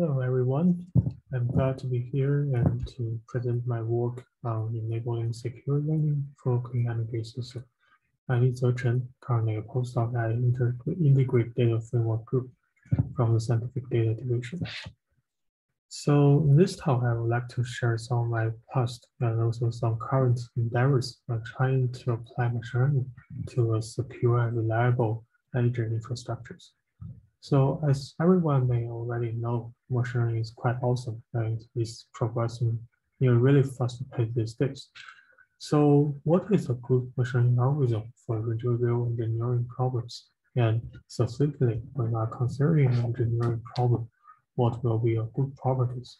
Hello, everyone. I'm glad to be here and to present my work on enabling secure learning for energy system. I'm Yize Chen, currently a postdoc at Integrate Data Framework Group from the Scientific Data Division. So in this talk, I would like to share some of my past and also some current endeavors on trying to apply machine learning to a secure and reliable energy infrastructures. So as everyone may already know, machine learning is quite awesome and is progressing in a really fast pace these days. So what is a good machine learning algorithm for real engineering problems? And specifically, when we are considering an engineering problem, what will be a good properties?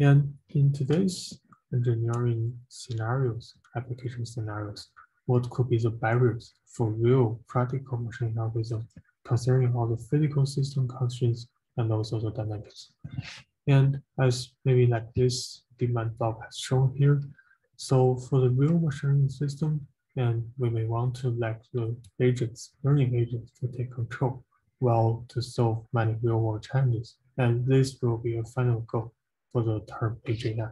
And in today's engineering scenarios, application scenarios, what could be the barriers for real practical machine learning algorithm considering all the physical system constraints and also the dynamics. And as maybe like this demand block has shown here, so for the real machine system, and we may want to let the agents, learning agents to take control well to solve many real world challenges. And this will be a final goal for the term AGI.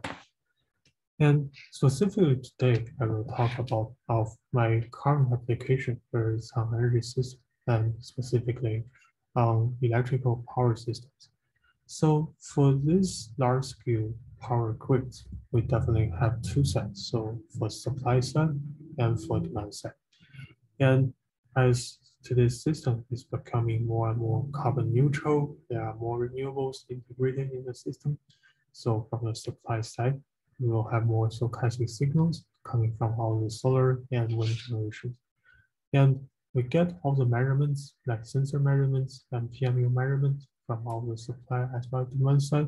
And specifically today, I will talk about of my current application where it's on energy system and specifically on electrical power systems. So for this large scale power grid, we definitely have two sets. So for supply side and for demand side. And as today's system is becoming more and more carbon neutral, there are more renewables integrated in the system. So from the supply side, we will have more stochastic signals coming from all the solar and wind generations. And we get all the measurements, like sensor measurements and PMU measurements from all the supply as well demand side,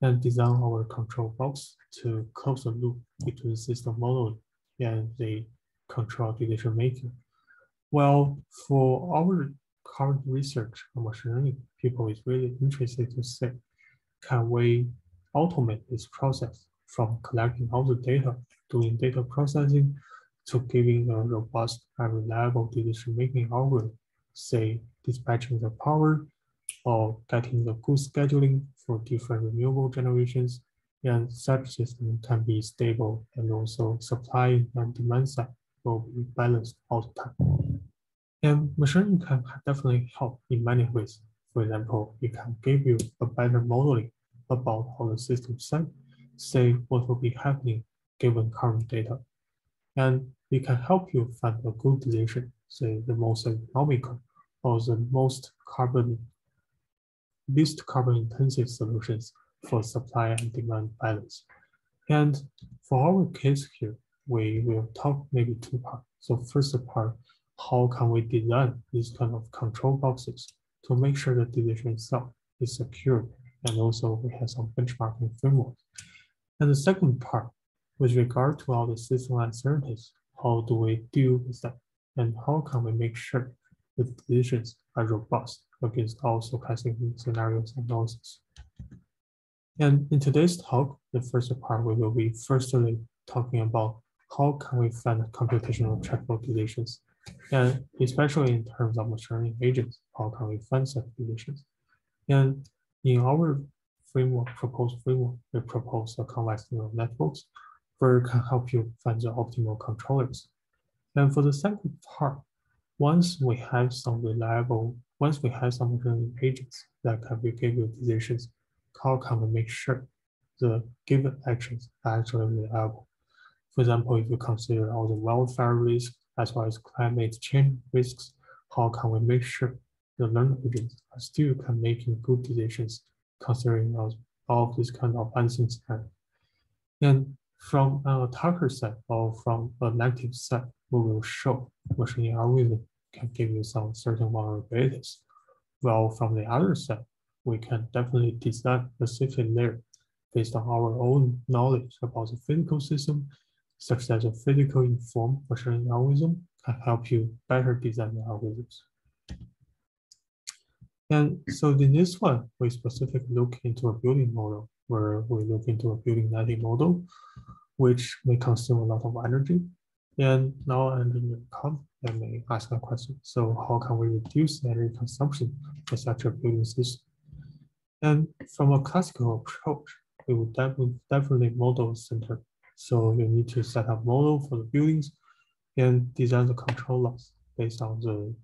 and design our control box to close the loop between system modeling and the control decision making. Well, for our current research on machine learning, people is really interested to say, can we automate this process from collecting all the data, doing data processing, to giving a robust and reliable decision-making algorithm, say dispatching the power or getting the good scheduling for different renewable generations, and such system can be stable and also supply and demand side will be balanced all the time. And machine can definitely help in many ways. For example, it can give you a better modeling about how the system set, say what will be happening given current data and we can help you find a good decision, say the most economical or the most carbon, least carbon intensive solutions for supply and demand balance. And for our case here, we will talk maybe two parts. So first part, how can we design these kind of control boxes to make sure the decision itself is secure and also we have some benchmarking framework. And the second part, with regard to all the system uncertainties, how do we deal with them? And how can we make sure the decisions are robust against all stochastic scenarios and analysis? And in today's talk, the first part we will be firstly talking about how can we find computational checkable decisions, and especially in terms of machine agents, how can we find such decisions? And in our framework, proposed framework, we propose a convex neural networks BERT can help you find the optimal controllers. And for the second part, once we have some reliable, once we have some learning agents that can be give you decisions, how can we make sure the given actions are actually reliable? For example, if you consider all the welfare risks as well as climate change risks, how can we make sure the learning agents are still can making good decisions considering all, all of this kind of scenarios? And from an attacker side or from a negative side, we will show machine algorithm can give you some certain vulnerabilities. While from the other side, we can definitely design a safety layer based on our own knowledge about the physical system, such that a physical informed machine algorithm can help you better design the algorithms. And so in this one, we specifically look into a building model where we look into a building netting model, which may consume a lot of energy. And now engineer come and may ask a question. So how can we reduce energy consumption for such a building system? And from a classical approach, we would definitely, model center. So you need to set up model for the buildings and design the control laws based on the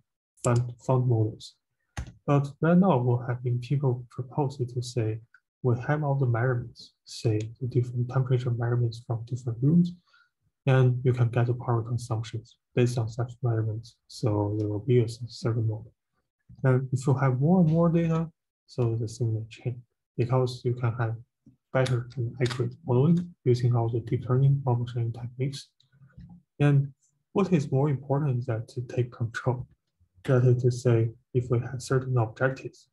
fund, fund models. But right now, we're having people proposing to say, we have all the measurements, say the different temperature measurements from different rooms, and you can get the power consumptions based on such measurements. So there will be a certain model. And if you have more and more data, so the thing will change because you can have better and accurate modeling using all the deep learning model training techniques. And what is more important is that to take control. That is to say, if we have certain objectives,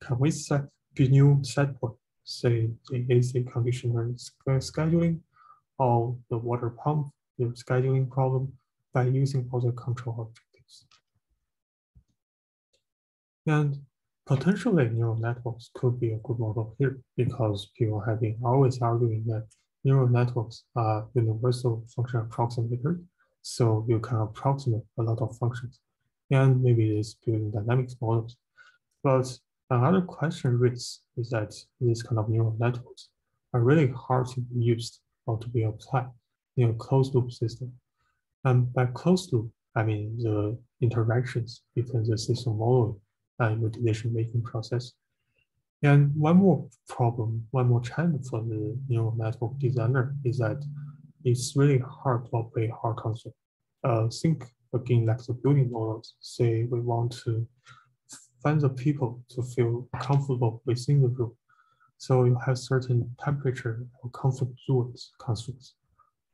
can we set new set point, say the AC conditioner scheduling or the water pump, the scheduling problem by using other control objectives. And potentially neural networks could be a good model here because people have been always arguing that neural networks are universal function approximators. So you can approximate a lot of functions and maybe it's building dynamics models. But another question raised is that these kind of neural networks are really hard to be used or to be applied in a closed loop system. And by closed loop, I mean the interactions between the system model and the decision-making process. And one more problem, one more challenge for the neural network designer is that it's really hard to operate hard concept. Uh, think again like the building models, say we want to find the people to feel comfortable within the room. So you have certain temperature or comfort zones constraints.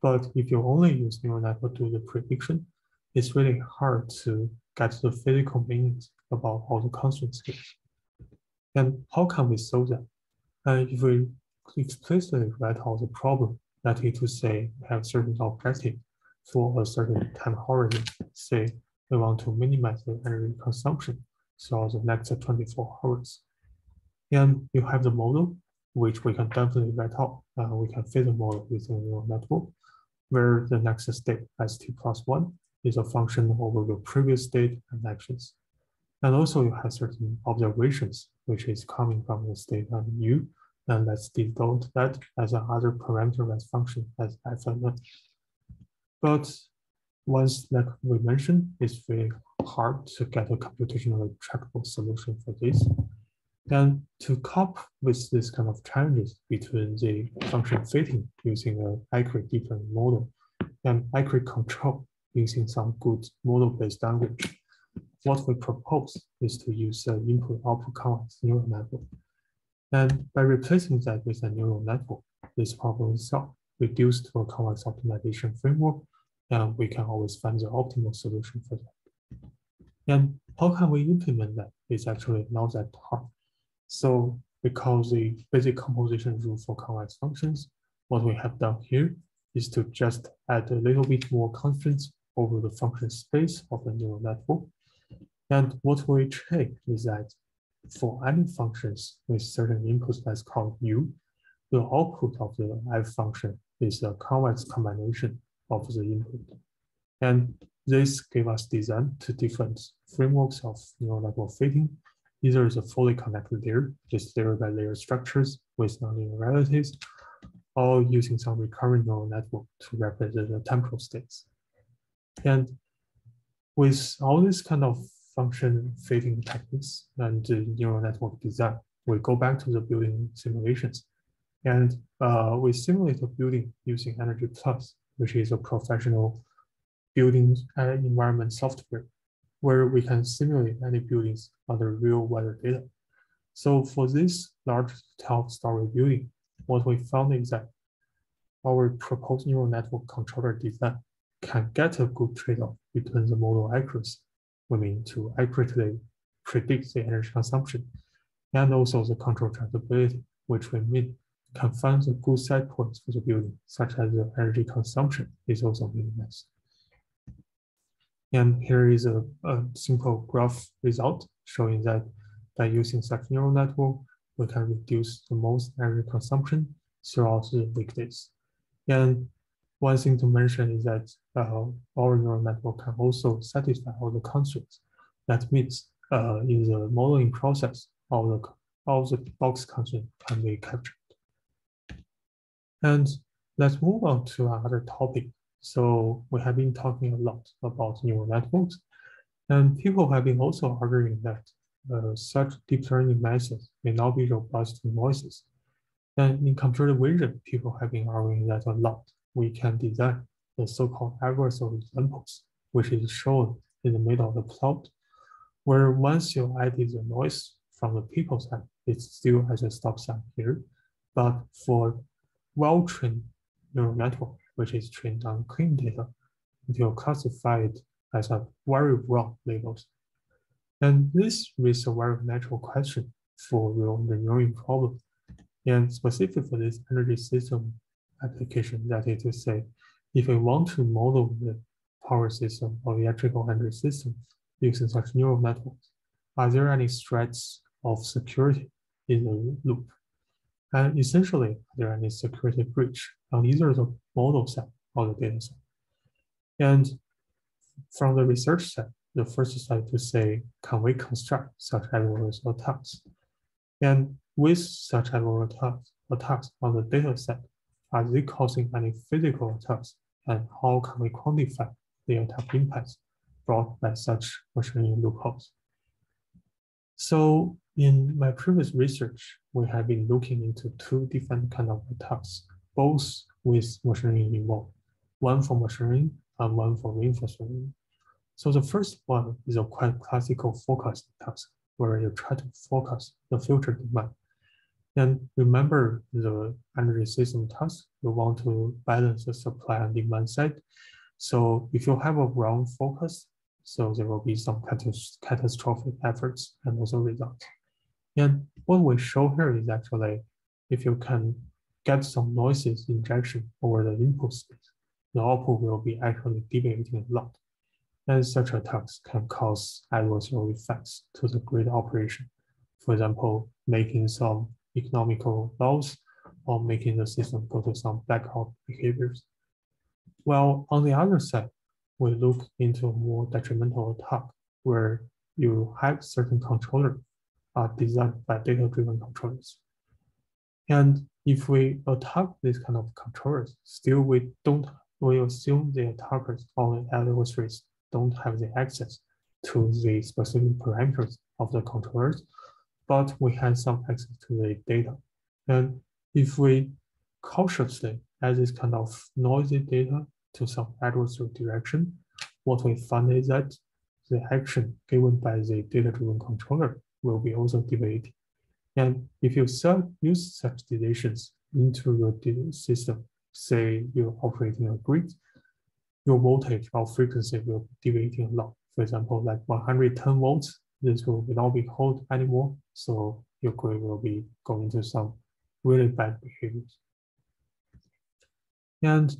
But if you only use neural network to do the prediction, it's really hard to get the physical meanings about all the constraints here. And how can we solve that? And if we explicitly write out the problem, that is to say, have certain objective for a certain time horizon, say we want to minimize the energy consumption throughout the next 24 hours. And you have the model, which we can definitely write out. Uh, we can fit the model within your network, where the next state, st plus one, is a function over the previous state and actions. And also you have certain observations, which is coming from the state of u, and let's denote that as another parameterized function as fn. But once, like we mentioned, it's very hard to get a computationally tractable solution for this. And to cope with this kind of challenges between the function fitting using an accurate learning model and accurate control using some good model-based language, what we propose is to use an input-output convex neural network. And by replacing that with a neural network, this problem is solved, reduced to a convex optimization framework, and we can always find the optimal solution for that. And how can we implement that? It's actually not that hard. So because the basic composition rule for convex functions, what we have done here is to just add a little bit more constraints over the function space of the neural network. And what we check is that for any functions with certain inputs that's called u, the output of the f function is a convex combination of the input. And this gave us design to different frameworks of neural network fitting Either a fully connected layer, just layer by layer structures with nonlinear realities, or using some recurrent neural network to represent the temporal states. And with all this kind of function fitting techniques and neural network design, we go back to the building simulations. And uh, we simulate a building using EnergyPlus, which is a professional building uh, environment software where we can simulate any buildings under real weather data. So for this large 12-story building, what we found is that our proposed neural network controller design can get a good trade-off between the model accuracy, we mean to accurately predict the energy consumption, and also the control tractability, which we mean can find the good set points for the building, such as the energy consumption is also minimized. And here is a, a simple graph result showing that by using such neural network, we can reduce the most energy consumption throughout the weekdays. And one thing to mention is that uh, our neural network can also satisfy all the constraints. That means uh, in the modeling process, all the all the box constraints can be captured. And let's move on to another topic. So we have been talking a lot about neural networks, and people have been also arguing that uh, such deep learning methods may not be robust to noises. And in computer vision, people have been arguing that a lot. We can design the so-called adversarial examples, which is shown in the middle of the plot, where once you added the noise from the people side, it still has a stop sign here. But for well-trained neural network, which is trained on clean data, it will classify it as a very wrong labels. And this raises a very natural question for real engineering problem. And specific for this energy system application, that is to say, if we want to model the power system or electrical energy system using such neural networks, are there any threats of security in the loop? And essentially, are there any security breach on either the model set or the data set? And from the research side, the first slide to say, can we construct such adversarial attacks? And with such adversarial attacks, attacks on the data set, are they causing any physical attacks? And how can we quantify the attack impacts brought by such machine learning loopholes? So in my previous research, we have been looking into two different kind of attacks, both with machine learning involved, one for machine learning and one for reinforcement. So the first one is a quite classical forecast task where you try to forecast the future demand. And remember the energy system task, you want to balance the supply and demand side. So if you have a wrong focus, so there will be some catastrophic efforts and also results. And what we show here is actually if you can get some noises injection over the input space, the output will be actually deviating a lot. And such attacks can cause adversarial effects to the grid operation. For example, making some economical loss or making the system go to some blackout behaviors. Well, on the other side, we look into more detrimental attack where you have certain controller are designed by data-driven controllers. And if we attack this kind of controllers, still we don't, we assume the attackers or the adversaries don't have the access to the specific parameters of the controllers, but we have some access to the data. And if we cautiously add this kind of noisy data to some adversarial direction, what we find is that the action given by the data-driven controller will be also deviated. And if you use such decisions into your system, say you're operating a grid, your voltage or frequency will be deviating a lot. For example, like 110 volts, this will not be held anymore. So your grid will be going to some really bad behaviors. And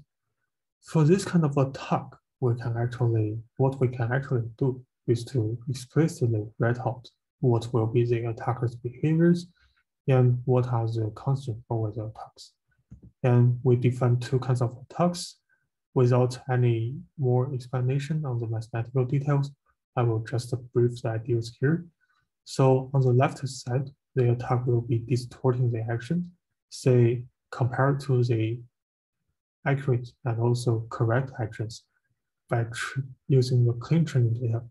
for this kind of attack, we can actually, what we can actually do is to explicitly write out what will be the attacker's behaviors and what are the constraints over the attacks. And we define two kinds of attacks without any more explanation on the mathematical details. I will just brief the ideas here. So on the left side, the attack will be distorting the action, say compared to the accurate and also correct actions by using the clean training data.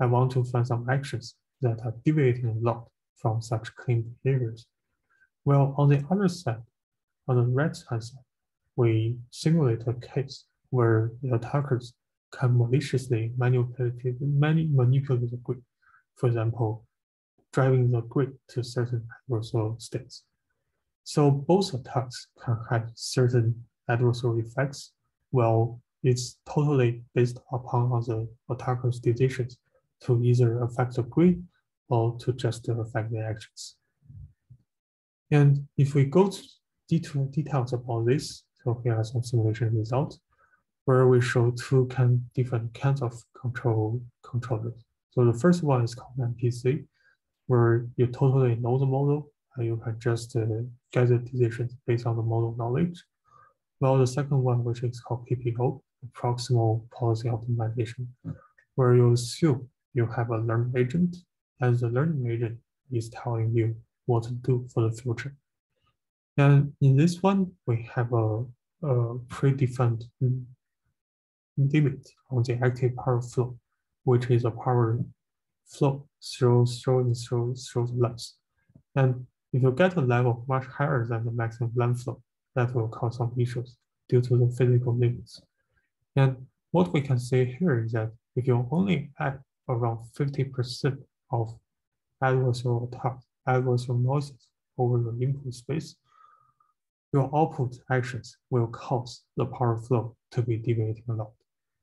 I want to find some actions that are deviating a lot from such clean behaviors. Well, on the other side, on the right hand side, we simulate a case where the attackers can maliciously manipulate, many manipulate the grid. For example, driving the grid to certain adversarial states. So both attacks can have certain adversarial effects. Well, it's totally based upon the attacker's decisions to either affect the grid or to just affect the actions. And if we go to detail, details about this, so here are some simulation results where we show two kind, different kinds of control controllers. So the first one is called MPC, where you totally know the model and you can just uh, gather decisions based on the model knowledge. While the second one, which is called PPO, proximal policy optimization, hmm. where you assume you have a learning agent, and the learning agent is telling you what to do for the future. And in this one, we have a, a predefined limit on the active power flow, which is a power flow through, through, and through, through the lens. And if you get a level much higher than the maximum length flow, that will cause some issues due to the physical limits. And what we can say here is that if you only add around 50% of adversarial attacks, adversarial noises over the input space, your output actions will cause the power flow to be deviating a lot.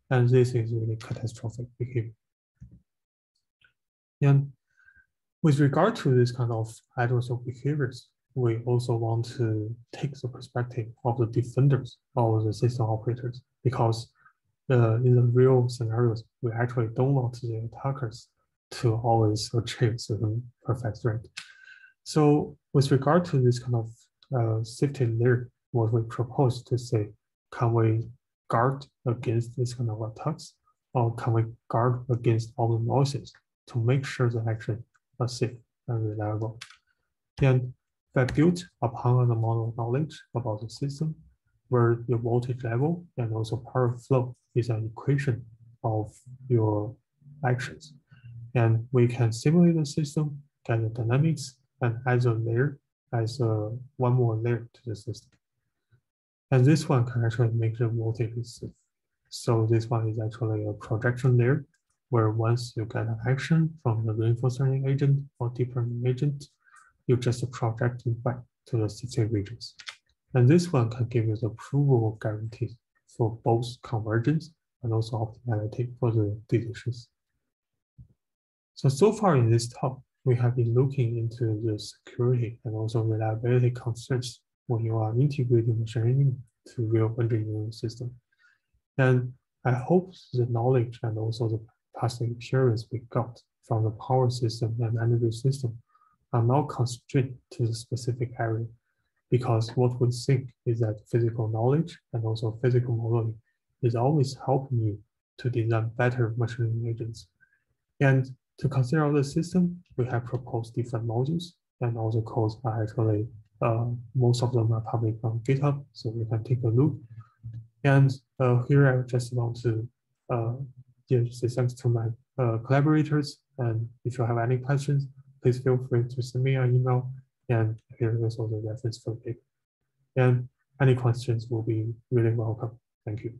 And this is really catastrophic behavior. And with regard to this kind of adversarial behaviors, we also want to take the perspective of the defenders or the system operators because uh, in the real scenarios, we actually don't want the attackers to always achieve certain perfect rate. So with regard to this kind of uh, safety layer, what we propose to say, can we guard against this kind of attacks or can we guard against all the noises to make sure that actually are safe and reliable? And that built upon the model knowledge about the system, where your voltage level and also power flow is an equation of your actions. And we can simulate the system, get the dynamics, and add a layer as a one more layer to the system. And this one can actually make the voltage safe. So this one is actually a projection layer where once you get an action from the reinforcement agent or deep learning agent, you just project it back to the safety regions. And this one can give you the provable guarantees for both convergence and also optimality for the decisions. So, so far in this talk, we have been looking into the security and also reliability concerns when you are integrating machine learning to real engineering system. And I hope the knowledge and also the past experience we got from the power system and energy system are not constrained to the specific area because what we think is that physical knowledge and also physical modeling is always helping you to design better machine learning agents. And to consider all the system, we have proposed different modules and the codes are actually, uh, most of them are public on GitHub, so you can take a look. And uh, here I just want to uh, thanks to my uh, collaborators. And if you have any questions, please feel free to send me an email and here is also the reference for the paper. And any questions will be really welcome. Thank you.